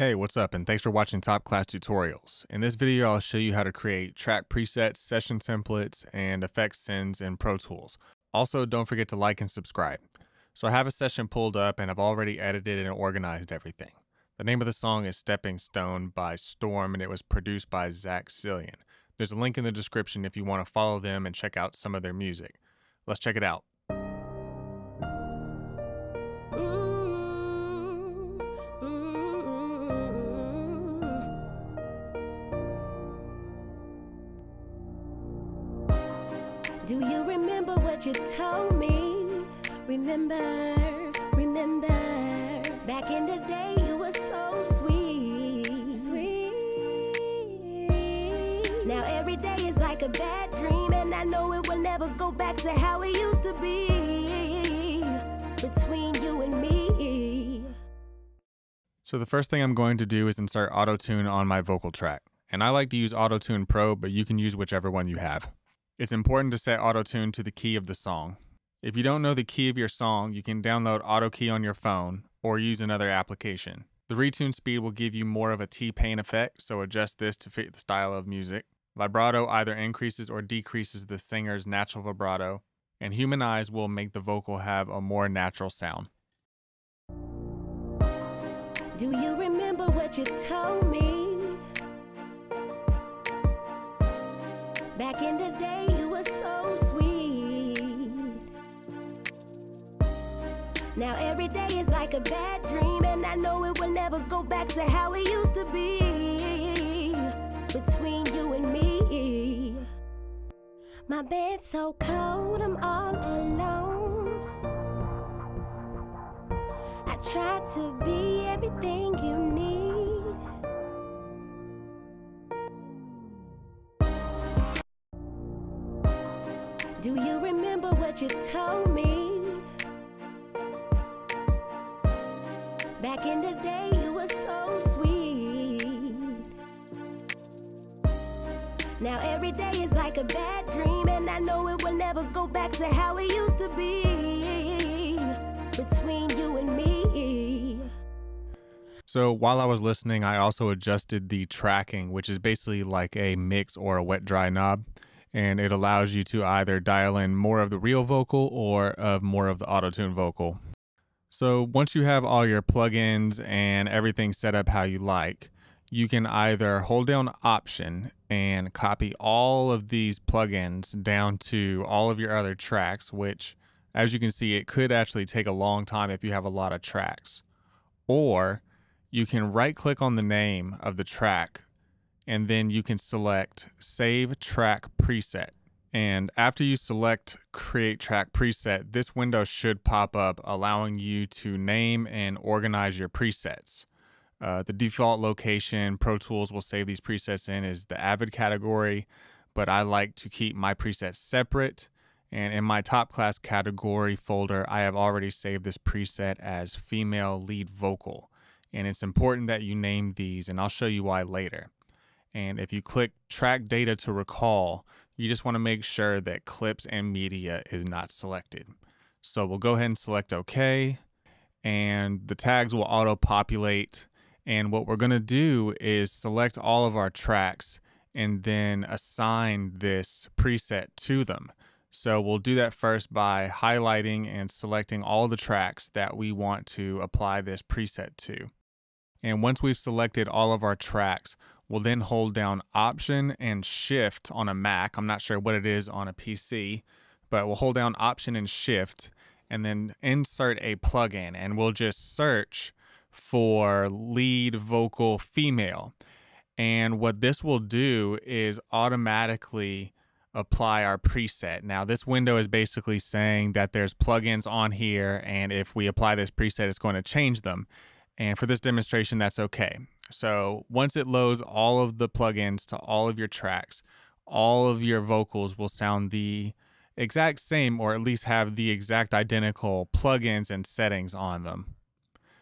Hey, what's up? And thanks for watching TopKlass Tutorials. In this video, I'll show you how to create track presets, session templates, and effect sends in Pro Tools. Also, don't forget to like and subscribe. So I have a session pulled up and I've already edited and organized everything. The name of the song is Stepping Stone by Storm and it was produced by ZacZillion. There's a link in the description if you want to follow them and check out some of their music. Let's check it out. Do you remember what you told me? Remember, remember, back in the day you were so sweet, sweet. Now every day is like a bad dream, and I know it will never go back to how it used to be between you and me. So the first thing I'm going to do is insert Auto-Tune on my vocal track. And I like to use Auto-Tune Pro, but you can use whichever one you have. It's important to set auto-tune to the key of the song. If you don't know the key of your song, you can download AutoKey on your phone or use another application. The retune speed will give you more of a T-Pain effect, so adjust this to fit the style of music. Vibrato either increases or decreases the singer's natural vibrato, and Humanize will make the vocal have a more natural sound. Do you remember what you told me? Back in the day, you were so sweet. Now every day is like a bad dream, and I know it will never go back to how it used to be between you and me. My bed's so cold, I'm all alone. I try to be everything you need. Do you remember what you told me? Back in the day, you were so sweet. Now every day is like a bad dream, and I know it will never go back to how it used to be between you and me. So while I was listening, I also adjusted the tracking, which is basically like a mix or a wet dry knob and it allows you to either dial in more of the real vocal or of more of the auto-tune vocal. So once you have all your plugins and everything set up how you like, you can either hold down option and copy all of these plugins down to all of your other tracks, which as you can see, it could actually take a long time if you have a lot of tracks. Or you can right click on the name of the track and then you can select Save Track Preset. And after you select Create Track Preset, this window should pop up allowing you to name and organize your presets. Uh, the default location Pro Tools will save these presets in is the Avid category, but I like to keep my presets separate. And in my TopKlass category folder, I have already saved this preset as female lead vocal. And it's important that you name these, and I'll show you why later. And if you click track data to recall, you just want to make sure that clips and media is not selected. So we'll go ahead and select OK and the tags will auto populate. And what we're going to do is select all of our tracks and then assign this preset to them. So we'll do that first by highlighting and selecting all the tracks that we want to apply this preset to. And once we've selected all of our tracks, We'll then hold down Option and Shift on a Mac. I'm not sure what it is on a PC, but we'll hold down Option and Shift and then insert a plugin and we'll just search for lead vocal female. And what this will do is automatically apply our preset. Now, this window is basically saying that there's plugins on here, and if we apply this preset, it's going to change them. And for this demonstration, that's okay. So once it loads all of the plugins to all of your tracks, all of your vocals will sound the exact same or at least have the exact identical plugins and settings on them.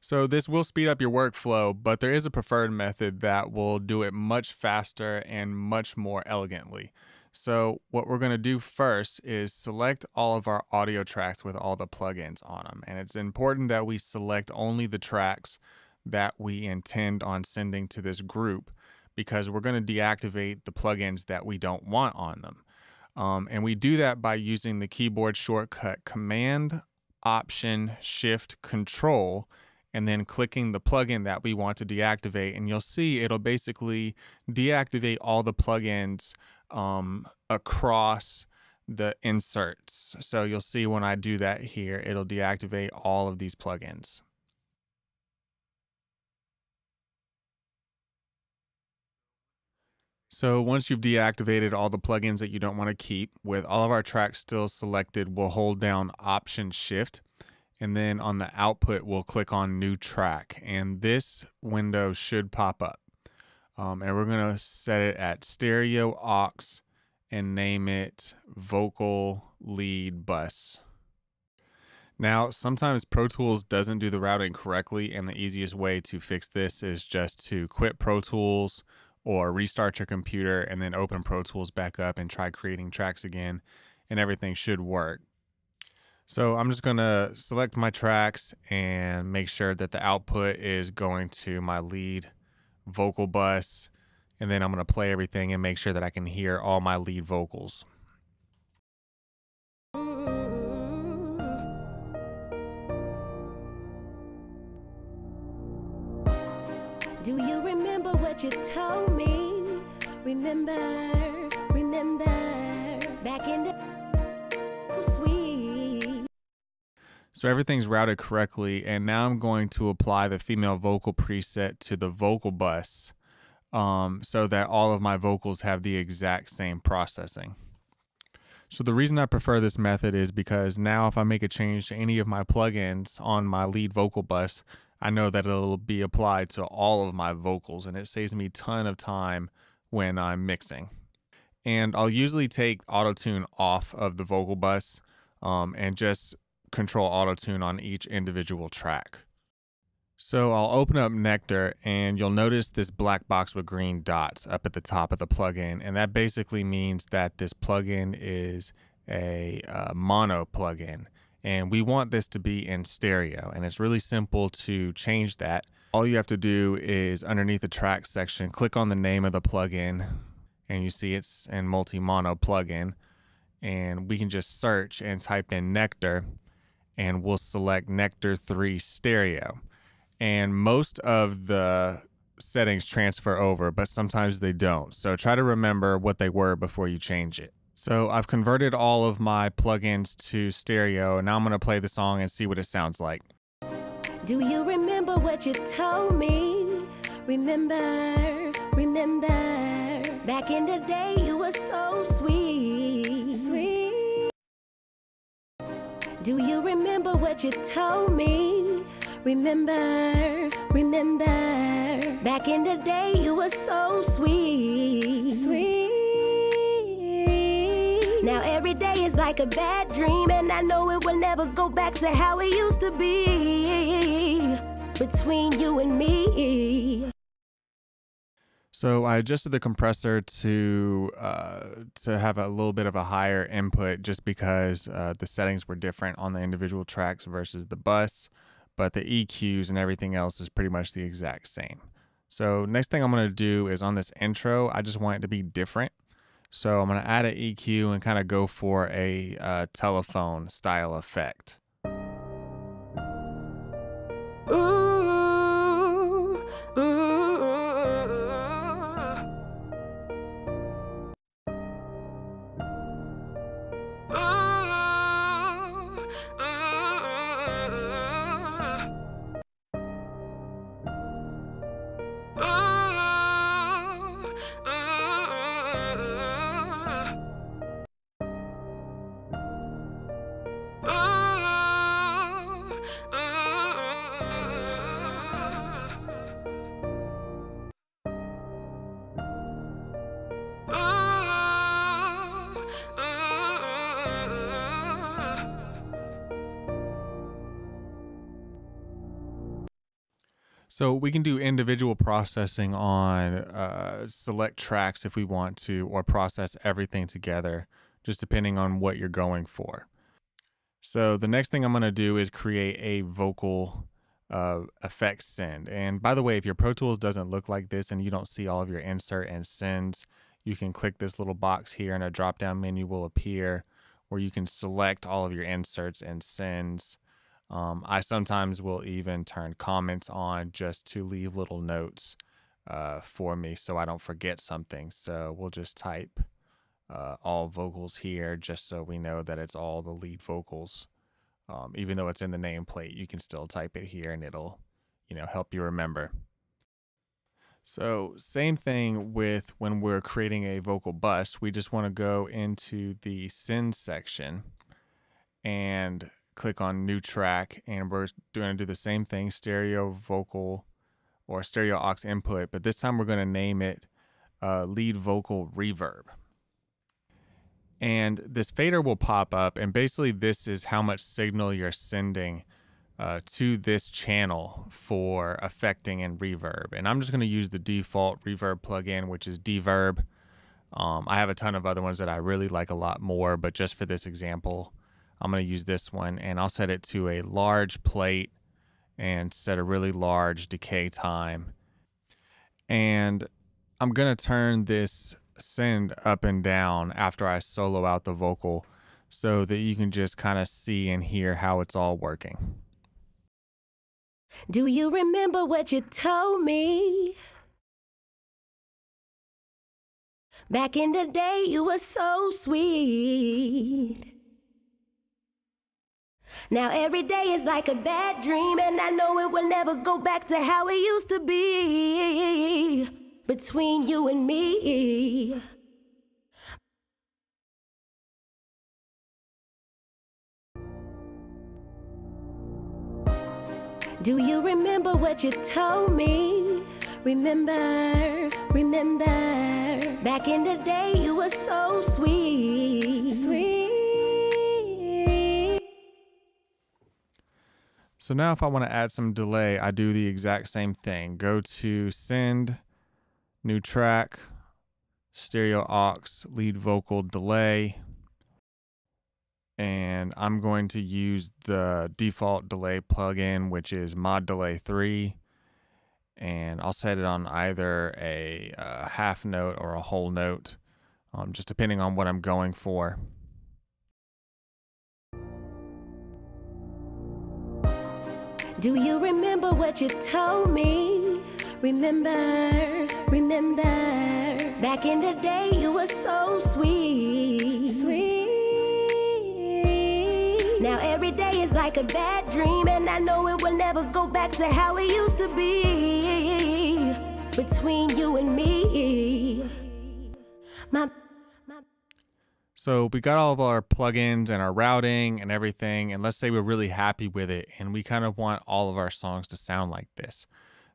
So this will speed up your workflow, but there is a preferred method that will do it much faster and much more elegantly. So what we're going to do first is select all of our audio tracks with all the plugins on them. And it's important that we select only the tracks that we intend on sending to this group because we're going to deactivate the plugins that we don't want on them. Um, and we do that by using the keyboard shortcut Command, Option, Shift, Control, and then clicking the plugin that we want to deactivate. And you'll see it'll basically deactivate all the plugins um, across the inserts. So you'll see when I do that here, it'll deactivate all of these plugins. So once you've deactivated all the plugins that you don't want to keep, with all of our tracks still selected, we'll hold down Option Shift, and then on the output, we'll click on New Track, and this window should pop up. Um, and we're going to set it at Stereo Aux and name it Vocal Lead Bus. Now, sometimes Pro Tools doesn't do the routing correctly, and the easiest way to fix this is just to quit Pro Tools or restart your computer and then open Pro Tools back up and try creating tracks again, and everything should work. So I'm just to select my tracks and make sure that the output is going to my lead vocal bus. And then I'm to play everything and make sure that I can hear all my lead vocals. Do you you told me? Remember, remember, back in the. So everything's routed correctly, and now I'm going to apply the female vocal preset to the vocal bus um, so that all of my vocals have the exact same processing. So the reason I prefer this method is because now if I make a change to any of my plugins on my lead vocal bus, I know that it'll be applied to all of my vocals and it saves me a ton of time when I'm mixing. And I'll usually take auto tune off of the vocal bus um, and just control auto tune on each individual track. So I'll open up Nectar and you'll notice this black box with green dots up at the top of the plugin. And that basically means that this plugin is a uh, mono plugin and we want this to be in stereo and it's really simple to change that. All you have to do is underneath the track section, click on the name of the plugin and you see it's in multi-mono plugin and we can just search and type in Nectar and we'll select Nectar 3 stereo. And most of the settings transfer over, but sometimes they don't. So try to remember what they were before you change it. So I've converted all of my plugins to stereo, and now I'm going to play the song and see what it sounds like. Do you remember what you told me? Remember, remember, back in the day you were so sweet, sweet. Do you remember what you told me? Remember, remember, back in the day you were so sweet, sweet. Now every day is like a bad dream, and I know it will never go back to how it used to be between you and me. So I adjusted the compressor to uh, to have a little bit of a higher input, just because uh, the settings were different on the individual tracks versus the bus, but the EQs and everything else is pretty much the exact same. So next thing I'm going to do is on this intro, I just want it to be different. So I'm going to add an EQ and kind of go for a uh, telephone style effect. So we can do individual processing on uh, select tracks if we want to, or process everything together, just depending on what you're going for. So the next thing I'm going to do is create a vocal uh, effects send. And by the way, if your Pro Tools doesn't look like this and you don't see all of your insert and sends, you can click this little box here and a drop down menu will appear where you can select all of your inserts and sends. Um, I sometimes will even turn comments on just to leave little notes uh, for me so I don't forget something. So we'll just type uh, all vocals here just so we know that it's all the lead vocals. Um, even though it's in the nameplate, you can still type it here and it'll, you know, help you remember. So same thing with when we're creating a vocal bus, we just want to go into the send section and click on new track and we're going to do the same thing, stereo vocal or stereo aux input, but this time we're going to name it uh, lead vocal reverb. And this fader will pop up and basically this is how much signal you're sending uh, to this channel for affecting and reverb. And I'm just going to use the default reverb plugin, which is D-Verb. Um, I have a ton of other ones that I really like a lot more, but just for this example, I'm going to use this one and I'll set it to a large plate and set a really large decay time. And I'm going to turn this send up and down after I solo out the vocal so that you can just kind of see and hear how it's all working. Do you remember what you told me? Back in the day, you were so sweet. Now every day is like a bad dream, and I know it will never go back to how it used to be between you and me. Do you remember what you told me? Remember, remember, back in the day you were so sweet, sweet. So now if I want to add some delay, I do the exact same thing. Go to send, new track, stereo aux, lead vocal delay, and I'm going to use the default delay plugin, which is Mod Delay 3. And I'll set it on either a, a half note or a whole note, um, just depending on what I'm going for. Do you remember what you told me? Remember, remember, back in the day you were so sweet, sweet. Now every day is like a bad dream, and I know it will never go back to how it used to be between you and me. So we got all of our plugins and our routing and everything, and let's say we're really happy with it and we kind of want all of our songs to sound like this.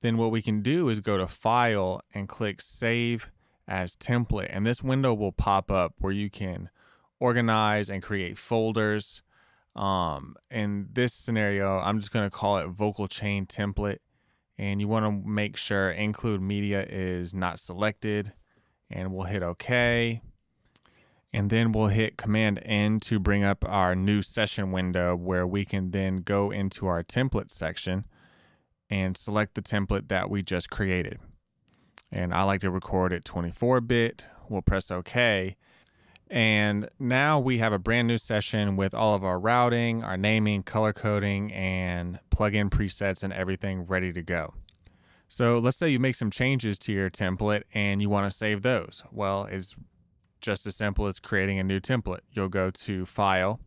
Then what we can do is go to File and click Save as Template, and this window will pop up where you can organize and create folders. Um, in this scenario, I'm just going to call it vocal chain template. And you want to make sure include media is not selected. And we'll hit OK. And then we'll hit Command N to bring up our new session window where we can then go into our template section and select the template that we just created. And I like to record at 24 bit. We'll press OK. And now we have a brand new session with all of our routing, our naming, color coding, and plugin presets and everything ready to go. So let's say you make some changes to your template and you want to save those. Well, it's just as simple as creating a new template. You'll go to File,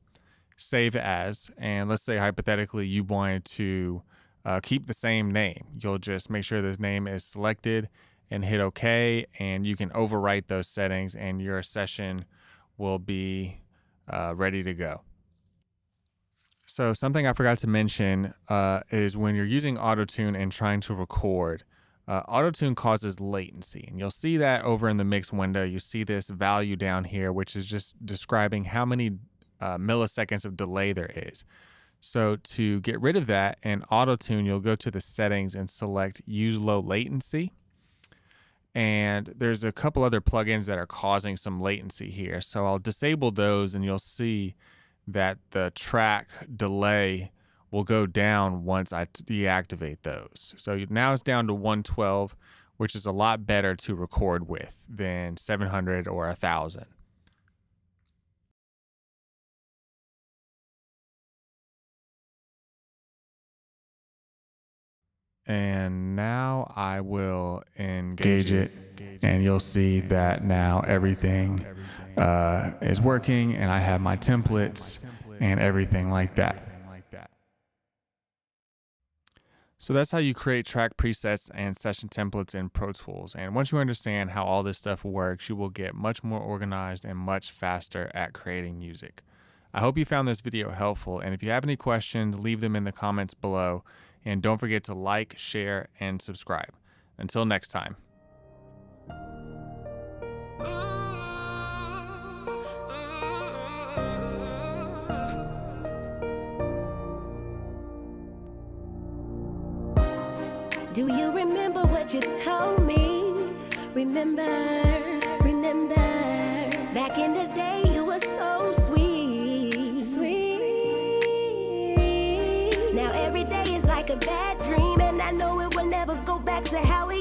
Save As, and let's say hypothetically you wanted to uh, keep the same name. You'll just make sure the name is selected and hit OK, and you can overwrite those settings and your session will be uh, ready to go. So something I forgot to mention uh, is when you're using Autotune and trying to record, uh, Autotune causes latency. And you'll see that over in the mix window. You see this value down here, which is just describing how many uh, milliseconds of delay there is. So to get rid of that in Autotune, you'll go to the settings and select use low latency and there's a couple other plugins that are causing some latency here. So I'll disable those and you'll see that the track delay will go down once I deactivate those. So now it's down to 112, which is a lot better to record with than 700 or 1000. And now I will engage it and you'll see that now everything uh, is working and I have my templates and everything like that. So that's how you create track presets and session templates in Pro Tools. And once you understand how all this stuff works, you will get much more organized and much faster at creating music. I hope you found this video helpful. And if you have any questions, leave them in the comments below. And don't forget to like, share, and subscribe. Until next time. Uh. Do you remember what you told me? Remember, remember, back in the day you were so sweet, sweet. Now every day is like a bad dream, and I know it will never go back to how it